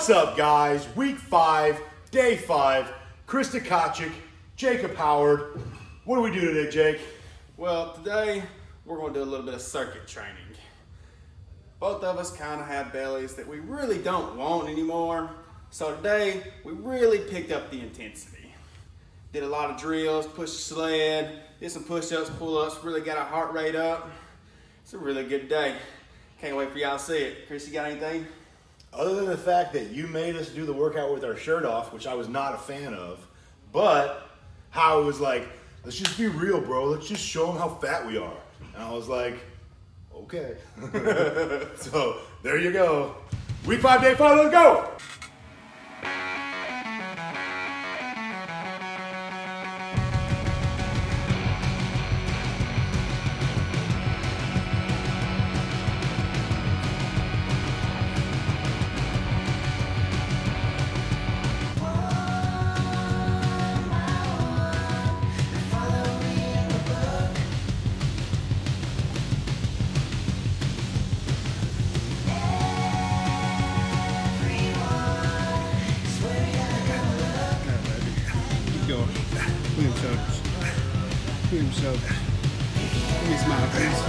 What's up, guys? Week five, day five. Krista Kochik, Jacob Howard. What do we do today, Jake? Well, today we're going to do a little bit of circuit training. Both of us kind of have bellies that we really don't want anymore. So today we really picked up the intensity. Did a lot of drills, push sled, did some push-ups, pull-ups, really got our heart rate up. It's a really good day. Can't wait for y'all to see it. Chris, you got anything? Other than the fact that you made us do the workout with our shirt off, which I was not a fan of, but how it was like, let's just be real, bro. Let's just show them how fat we are. And I was like, okay. so there you go. Week five, day five, let's go. Look at him shoulders. Give me a smile, please.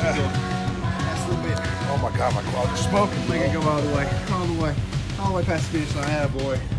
That's a little bit. Oh my God, my quads are smoking. Make it go all the way. All the way. All the way past the finish line. Yeah, boy.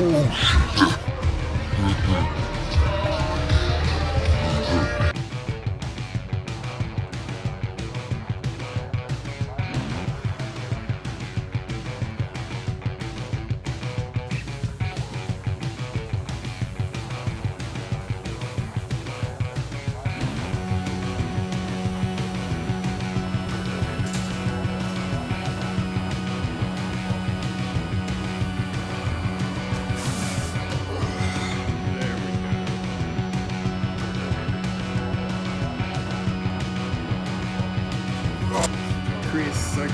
우 와! Chris, I